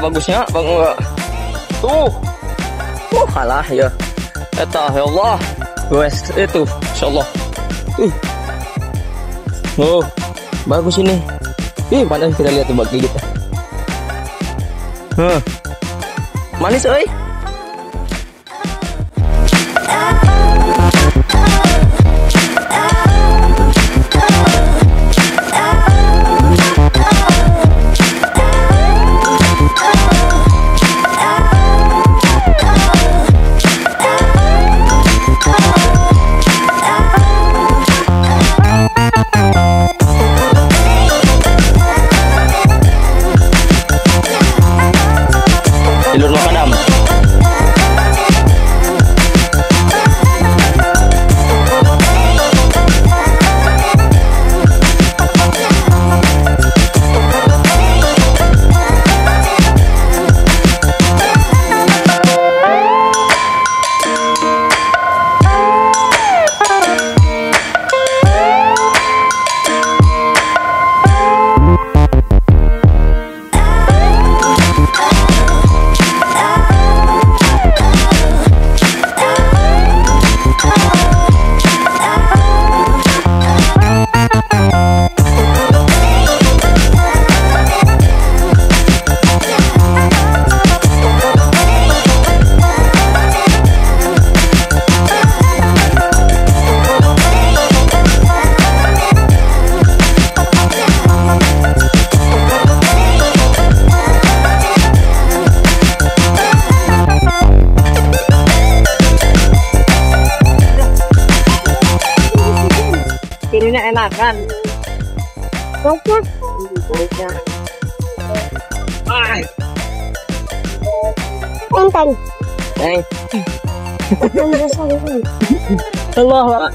bagusnya bang tuh. Uh kalah ya. Eta ya Allah. Guys itu insyaallah. Uh oh bagus ini. Ih mana kita lihat tuh bagi kita huh. manis oi Lord Macadam. Ininya enak kan? Bagus. Ay, Enteng. Neng, Enteng besar ini. Allah.